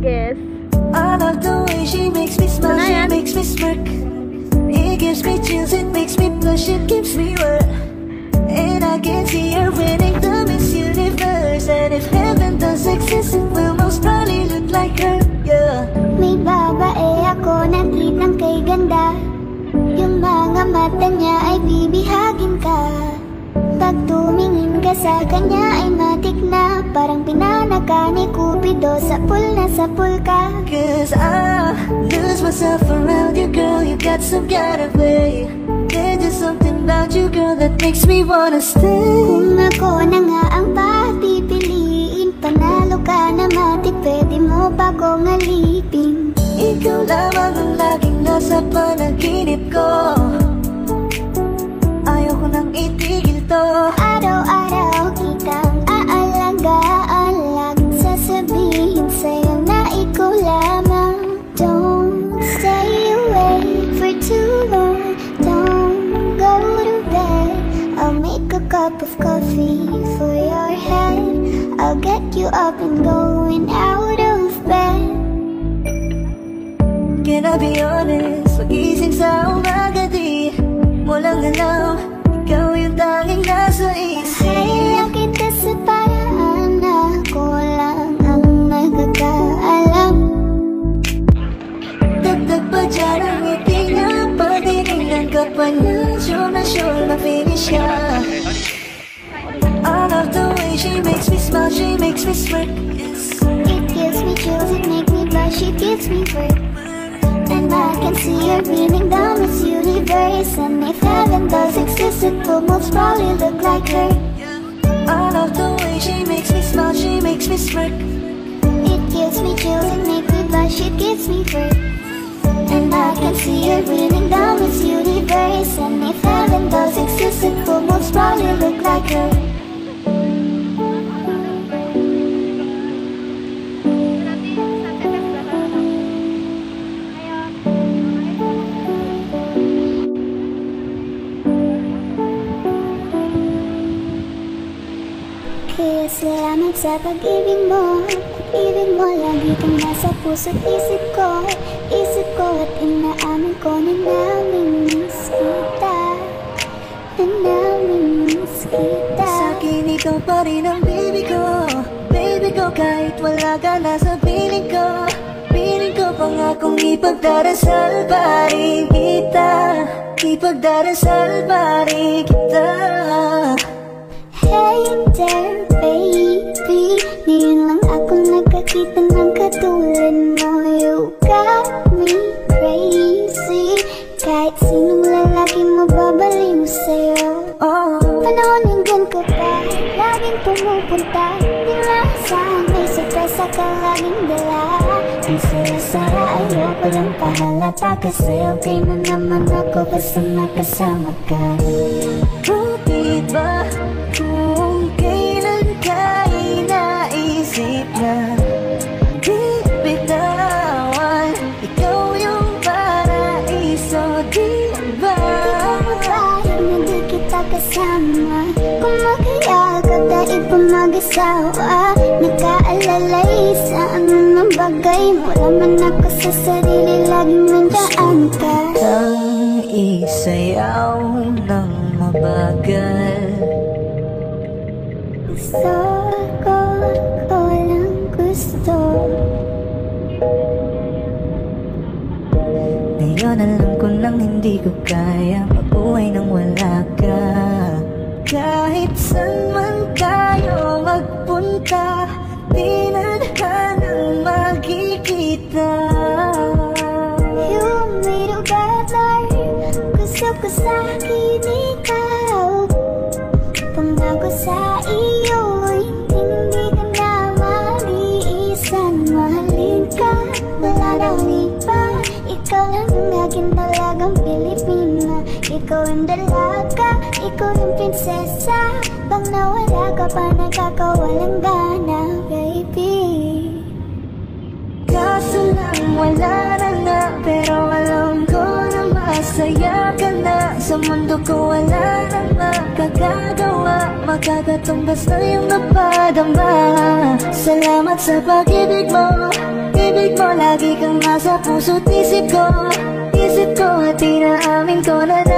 guess. I love the way she makes me smile, she makes me smirk. It gives me chills, it makes me blush, it gives me wet. And I can see her winning the Miss Universe. And if heaven does exist, it will most probably look like her, yeah. May babae ako na di ng kay ganda Yung mga mata niya ay bibihagin ka Pag tumingin ka sa kanya ay matik na Parang pinanaka ni Cupido Sa pool na sa pool ka Cause I lose myself around you, girl. You got some kind of way. There's just something about you, girl, that makes me wanna stay. Kung ako na nga ang papipiliin Panalo ka na matik Pwede mo pa kong alipin Ikaw lamang ang laging nasa panaginip ko. Up and going out of bed. Can I be honest? Magising sa umaga di mo lang alam. Ikaw yung tanging nasa isip. Kaya kita sa paraan Ako lang ang nagkakaalam. Dagdag pa dyan ang ngiti niya. Patinignan ka pa niya. Sure na sure na finish ka. I love the she makes me smile She makes me smirk. Yes. It gives me chills, it makes me blush, it gives me work. And I can see her beaming down this universe. And if heaven does exist, it will most probably look like her. I love the way she makes me smile She makes me smirk. It gives me chills, it makes me blush, it gives me work. And I can see her beaming down this universe. And if heaven does exist, it will most probably look like her salamat sa pag-ibig mo. Pag-ibig mo lagi kang nasa puso't isip ko. Isip ko at inaamin ko na namimiss kita. Na namimiss kita. Sa ikaw pa rin ang baby ko. Baby ko kahit wala ka na sa piling ko. Piling ko pangakong ipagdarasal pa rin kita. Ipagdarasal pa rin kita Kahit sinong lalaki mo babaliw sa'yo Oh, Panawaningan ko pa. Laging pumupunta. Di maasahan may sorpresa ka laging dala. Ang saya-saya ayoko lang pahalata Kasi okay na naman ako basta nakasama ka. Bakit ba kasama Kung makayagap dahil pa mag-asawa. Nakaalalay sa anumang bagay. Wala man ako sa sarili Laging nandaan ka. Ang isayaw ng mabagal ko nang hindi ko kaya. Mabuhay nang wala ka. Kahit saan man tayo magpunta Di na nang magkikita. You made a better Gusto ko sa akin ikaw. Pangako sa Ikaw ang dalaga, ikaw yung prinsesa. Pag nawala ka pa nagkakawalang gana Baby. Kaso lang wala na nga Pero alam ko na masaya ka na. Sa mundo ko wala na makakagawa Makakatumbas na yung napadama Salamat sa pag-ibig mo. Ibig mo lagi kang nasa puso't isip ko. Isip ko at inaamin ko na namin